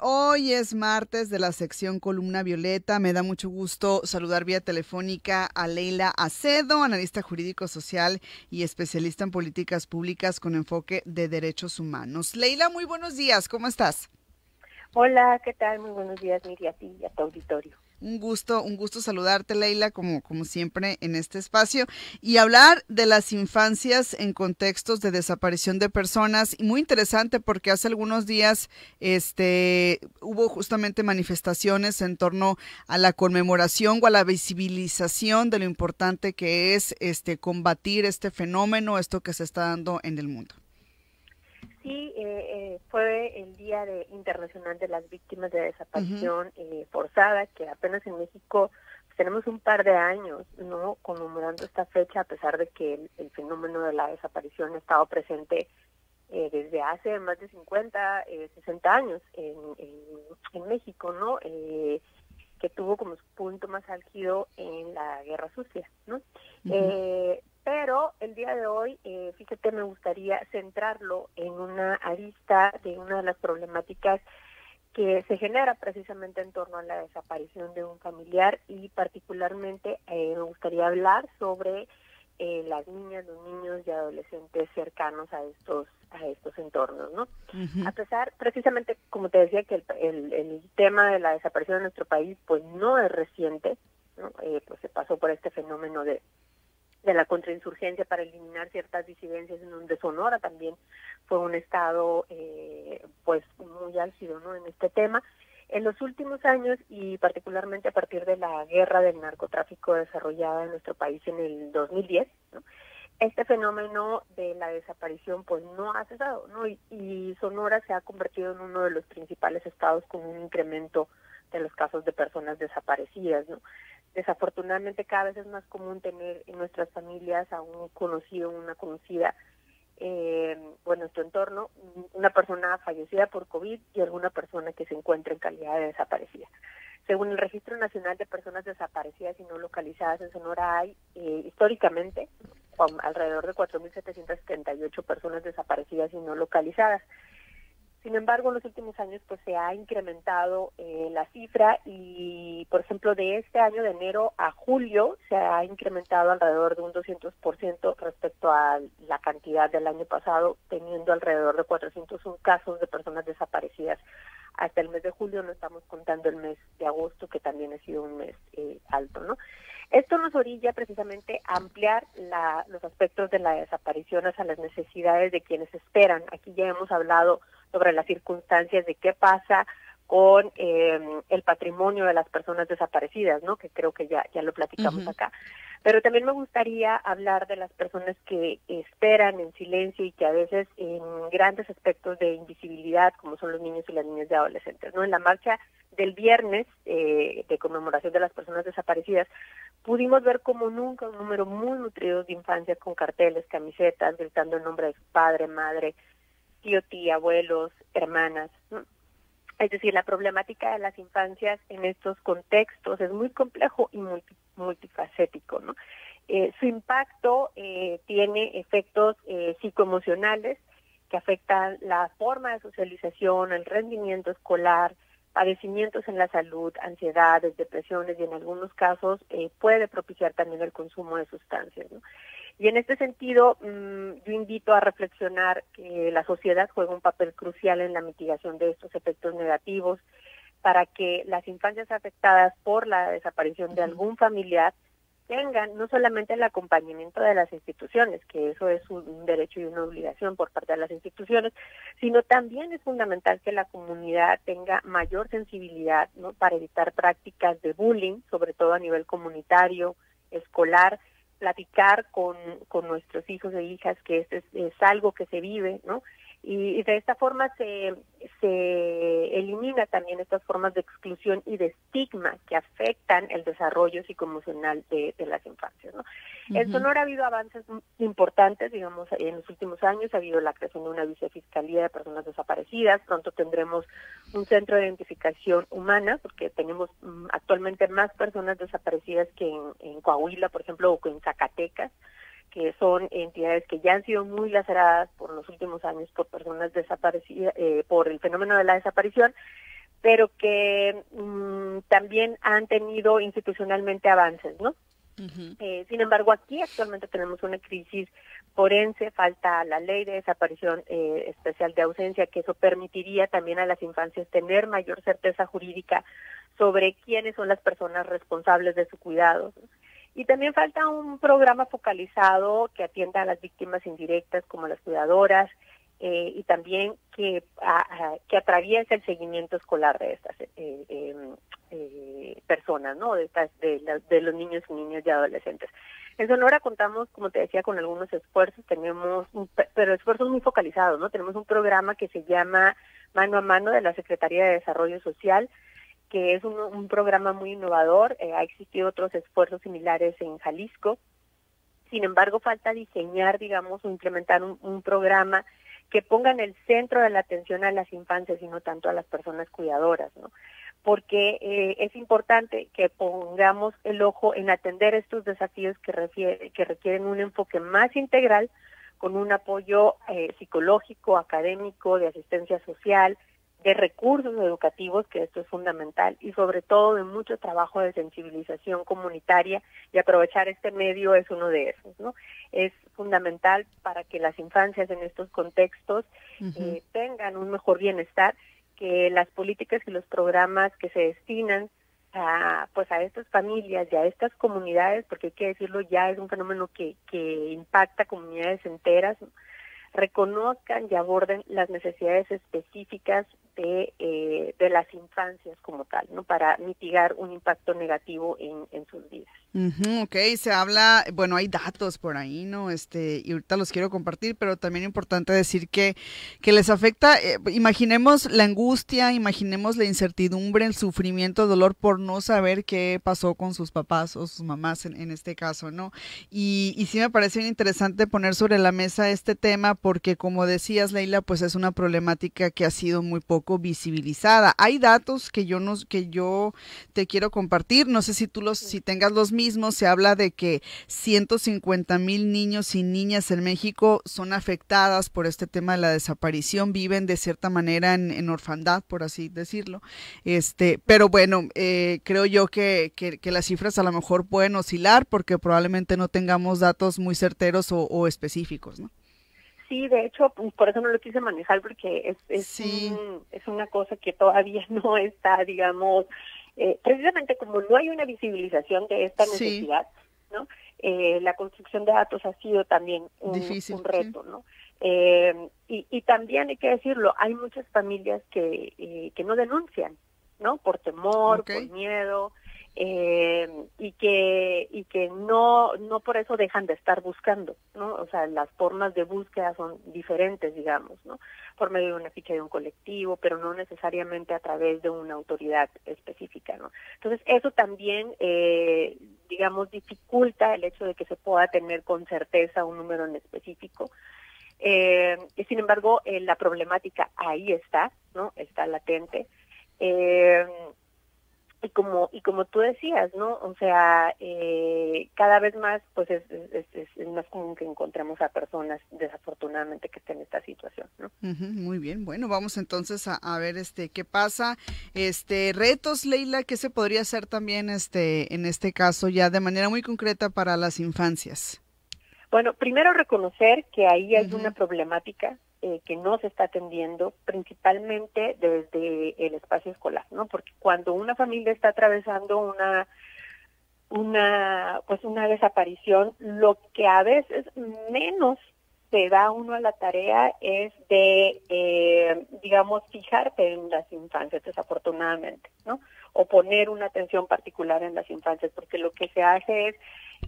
Hoy es martes de la sección Columna Violeta. Me da mucho gusto saludar vía telefónica a Leila Acedo, analista jurídico social y especialista en políticas públicas con enfoque de derechos humanos. Leila, muy buenos días, ¿cómo estás? Hola, ¿qué tal? Muy buenos días, Miri, a ti y a tu auditorio. Un gusto, un gusto saludarte, Leila, como, como siempre en este espacio, y hablar de las infancias en contextos de desaparición de personas. Y muy interesante porque hace algunos días este, hubo justamente manifestaciones en torno a la conmemoración o a la visibilización de lo importante que es este, combatir este fenómeno, esto que se está dando en el mundo. Sí, eh, eh, fue el Día de, Internacional de las Víctimas de Desaparición eh, Forzada, que apenas en México pues, tenemos un par de años no conmemorando esta fecha, a pesar de que el, fenómeno de la desaparición ha estado presente desde hace más de 50, 60 años en, en, México, ¿no? que tuvo como su punto más álgido en la Guerra Sucia, ¿no? Pero el día de hoy, eh, fíjate, me gustaría centrarlo en una arista de una de las problemáticas que se genera precisamente en torno a la desaparición de un familiar y particularmente eh, me gustaría hablar sobre eh, las niñas, los niños y adolescentes cercanos a estos a estos entornos, ¿no? A pesar, precisamente, como te decía, que el, el, tema de la desaparición de nuestro país, pues no es reciente, ¿no? pues se pasó por este fenómeno de de la contrainsurgencia para eliminar ciertas disidencias en donde Sonora también fue un estado eh, pues muy álgido en este tema. En los últimos años y particularmente a partir de la guerra del narcotráfico desarrollada en nuestro país en el 2010, ¿no? este fenómeno de la desaparición pues no ha cesado, ¿no? Y, y, Sonora se ha convertido en uno de los principales estados con un incremento de los casos de personas desaparecidas, ¿no? Desafortunadamente cada vez es más común tener en nuestras familias a un conocido, una conocida eh, o en nuestro entorno, una persona fallecida por COVID y alguna persona que se encuentra en calidad de desaparecida. Según el Registro Nacional de Personas Desaparecidas y No Localizadas en Sonora hay eh, históricamente alrededor de 4.778 personas desaparecidas y no localizadas. Sin embargo, en los últimos años pues se ha incrementado eh, la cifra y, por ejemplo, de este año de enero a julio se ha incrementado alrededor de un 200% respecto a la cantidad del año pasado, teniendo alrededor de 401 casos de personas desaparecidas. Hasta el mes de julio no estamos contando el mes de agosto, que también ha sido un mes eh, alto, ¿no? Esto nos orilla precisamente a ampliar la, los aspectos de la desaparición hacia las necesidades de quienes esperan. Aquí ya hemos hablado sobre las circunstancias de qué pasa con eh, el patrimonio de las personas desaparecidas, ¿no? Que creo que ya ya lo platicamos acá. Pero también me gustaría hablar de las personas que esperan en silencio y que a veces en grandes aspectos de invisibilidad, como son los niños y las niñas de adolescentes, ¿no? En la marcha del viernes eh, de conmemoración de las personas desaparecidas, pudimos ver como nunca un número muy nutrido de infancias con carteles, camisetas, gritando el nombre de su padre, madre, tío, tía, abuelos, hermanas. Es decir, la problemática de las infancias en estos contextos es muy complejo y multifacético. ¿no? Eh, su impacto eh, tiene efectos eh, psicoemocionales que afectan la forma de socialización, el rendimiento escolar, padecimientos en la salud, ansiedades, depresiones y en algunos casos puede propiciar también el consumo de sustancias. Y en este sentido, mm, yo invito a reflexionar que la sociedad juega un papel crucial en la mitigación de estos efectos negativos para que las infancias afectadas por la desaparición de algún familiar tengan no solamente el acompañamiento de las instituciones, que eso es un derecho y una obligación por parte de las instituciones, sino también es fundamental que la comunidad tenga mayor sensibilidad ¿no? para evitar prácticas de bullying, sobre todo a nivel comunitario, escolar, platicar con, con nuestros hijos e hijas que esto es, es algo que se vive, ¿no? Y, de esta forma se, se elimina también estas formas de exclusión y de estigma que afectan el desarrollo psicoemocional de, de las infancias. ¿no? En Sonora ha habido avances importantes, digamos, en los últimos años ha habido la creación de una vicefiscalía de personas desaparecidas, pronto tendremos un centro de identificación humana, porque tenemos mm, actualmente más personas desaparecidas que en, en Coahuila, por ejemplo, o que en Zacatecas que son entidades que ya han sido muy laceradas por los últimos años por personas desaparecidas, eh, por el fenómeno de la desaparición, pero que mm, también han tenido institucionalmente avances, ¿no? Eh, sin embargo, aquí actualmente tenemos una crisis forense, falta la ley de desaparición eh, especial de ausencia, que eso permitiría también a las infancias tener mayor certeza jurídica sobre quiénes son las personas responsables de su cuidado. Y también falta un programa focalizado que atienda a las víctimas indirectas como las cuidadoras eh, y también que, que atraviese el seguimiento escolar de estas eh, em, eh, personas, ¿no? De, estas, de, de los niños y niñas y adolescentes. En Sonora contamos, como te decía, con algunos esfuerzos, tenemos, pero esfuerzos muy focalizados, ¿no? Tenemos un programa que se llama Mano a Mano de la Secretaría de Desarrollo Social, que es un, programa muy innovador. Eh, ha existido otros esfuerzos similares en Jalisco. Sin embargo, falta diseñar, digamos, o implementar un, programa que ponga en el centro de la atención a las infancias y no tanto a las personas cuidadoras, ¿no? Porque eh, es importante que pongamos el ojo en atender estos desafíos que requieren un enfoque más integral con un apoyo eh, psicológico, académico, de asistencia social, de recursos educativos, que esto es fundamental, y sobre todo de mucho trabajo de sensibilización comunitaria y aprovechar este medio es uno de esos, ¿no? Es fundamental para que las infancias en estos contextos eh, tengan un mejor bienestar, que las políticas y los programas que se destinan a, pues a estas familias y a estas comunidades, porque hay que decirlo, ya es un fenómeno que, que impacta comunidades enteras, reconozcan y aborden las necesidades específicas de, eh, de las infancias como tal, ¿no? Para mitigar un impacto negativo en, en sus vidas. ok, se habla, bueno, hay datos por ahí, ¿no? Este, y ahorita los quiero compartir, pero también es importante decir que, que les afecta, eh, imaginemos la angustia, imaginemos la incertidumbre, el sufrimiento, el dolor por no saber qué pasó con sus papás o sus mamás en, en este caso, ¿no? Y, sí me parece interesante poner sobre la mesa este tema porque como decías, Leila, pues es una problemática que ha sido muy poco visibilizada. Hay datos que yo no, que yo te quiero compartir, no sé si tú los, si tengas los mismos, se habla de que 150 mil niños y niñas en México son afectadas por este tema de la desaparición, viven de cierta manera en, orfandad, por así decirlo. Este, pero bueno, eh, creo yo que, que, las cifras a lo mejor pueden oscilar porque probablemente no tengamos datos muy certeros o, o específicos, ¿no? Sí, de hecho, por eso no lo quise manejar porque es, es, es una cosa que todavía no está, digamos, eh, precisamente como no hay una visibilización de esta necesidad, ¿no? Eh, la construcción de datos ha sido también un, un reto, ¿no? Eh, y, y también hay que decirlo, hay muchas familias que, eh, que no denuncian, ¿no? Por temor, por miedo, eh, y que y que no no por eso dejan de estar buscando no o sea las formas de búsqueda son diferentes digamos no por medio de una ficha de un colectivo pero no necesariamente a través de una autoridad específica no entonces eso también eh, digamos dificulta el hecho de que se pueda tener con certeza un número en específico. Eh, sin embargo eh, la problemática ahí está no está latente. Eh, y como y como tú decías no o sea eh, cada vez más pues es, es, es, más común que encontremos a personas desafortunadamente que estén en esta situación ¿no? muy bien. Bueno vamos entonces a, a, ver este qué pasa. Este retos Leila qué se podría hacer también este en este caso ya de manera muy concreta para las infancias bueno primero reconocer que ahí hay una problemática eh, que no se está atendiendo principalmente desde el espacio escolar, ¿no? Porque cuando una familia está atravesando una una pues una desaparición, lo que a veces menos se da uno a la tarea es de, eh, digamos, fijarte en las infancias, desafortunadamente, ¿no? O poner una atención particular en las infancias, porque lo que se hace es,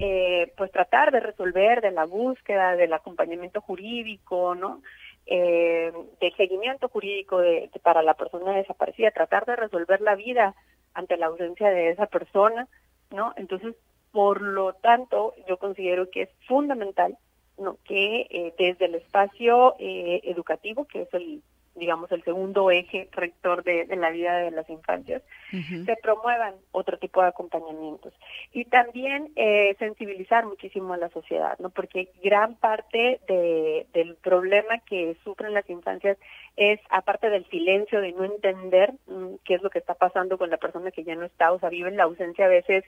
eh, pues, tratar de resolver de la búsqueda, del acompañamiento jurídico, ¿no? Eh, de seguimiento jurídico de, para la persona desaparecida, tratar de resolver la vida ante la ausencia de esa persona, ¿no? Entonces, por lo tanto, yo considero que es fundamental ¿no? que eh, desde el espacio eh, educativo, que es el digamos, el segundo eje rector de, la vida de las infancias, se promuevan otro tipo de acompañamientos. Y también eh, sensibilizar muchísimo a la sociedad, ¿no? Porque gran parte de, del problema que sufren las infancias es, aparte del silencio, de no entender mm, qué es lo que está pasando con la persona que ya no está, o sea, vive en la ausencia a veces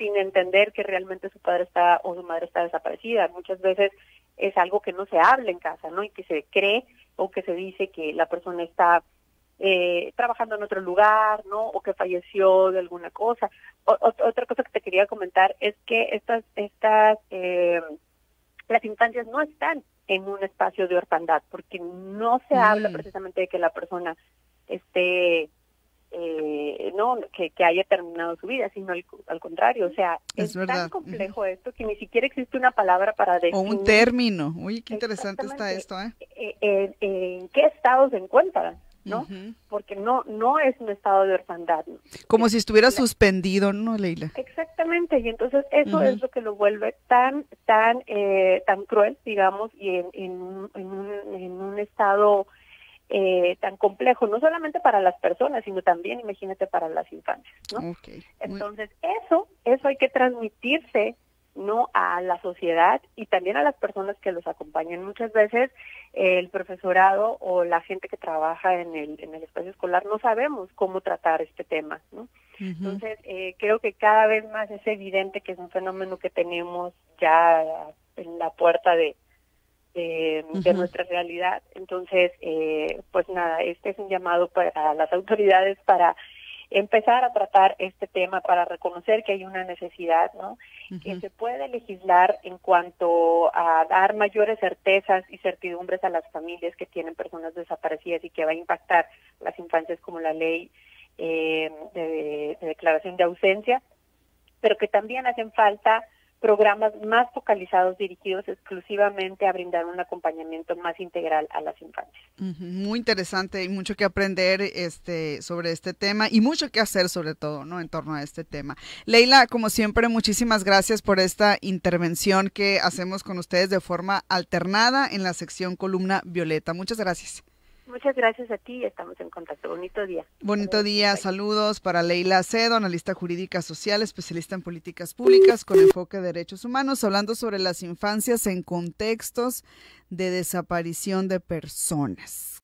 sin entender que realmente su padre está o su madre está desaparecida. Muchas veces es algo que no se habla en casa, ¿no? Y que se cree o que se dice que la persona está eh, trabajando en otro lugar, ¿no? O que falleció de alguna cosa. otra cosa que te quería comentar es que estas, estas, eh, las infancias no están en un espacio de orfandad, porque no se habla mm. precisamente de que la persona esté eh, no que, que, haya terminado su vida, sino al, contrario, o sea, es, tan complejo esto que ni siquiera existe una palabra para definir. O un término, uy, qué interesante está esto, ¿eh? eh, eh en qué estado se encuentra? ¿no? Porque no no es un estado de orfandad. Como si estuviera suspendido, ¿no, Leila? Exactamente, y entonces eso es lo que lo vuelve tan tan eh, tan cruel, digamos, y en, en, en, un, en un estado eh, tan complejo, no solamente para las personas, sino también, imagínate, para las infancias, ¿no? Entonces, eso, eso hay que transmitirse, ¿no? A la sociedad y también a las personas que los acompañan. Muchas veces el profesorado o la gente que trabaja en el, en el espacio escolar no sabemos cómo tratar este tema, ¿no? Entonces, eh, creo que cada vez más es evidente que es un fenómeno que tenemos ya en la puerta de, de, nuestra realidad. Entonces, eh, pues nada, este es un llamado para las autoridades para empezar a tratar este tema, para reconocer que hay una necesidad, ¿no? Que se puede legislar en cuanto a dar mayores certezas y certidumbres a las familias que tienen personas desaparecidas y que va a impactar las infancias como la ley eh, de declaración de ausencia, pero que también hacen falta programas más focalizados dirigidos exclusivamente a brindar un acompañamiento más integral a las infancias. Muy interesante y mucho que aprender este sobre este tema y mucho que hacer sobre todo, ¿no? en torno a este tema. Leila, como siempre, muchísimas gracias por esta intervención que hacemos con ustedes de forma alternada en la sección columna Violeta. Muchas gracias. Muchas gracias a ti, estamos en contacto. Bonito día. Bonito día, saludos para Leila Acedo, analista jurídica social, especialista en políticas públicas con enfoque de derechos humanos, hablando sobre las infancias en contextos de desaparición de personas.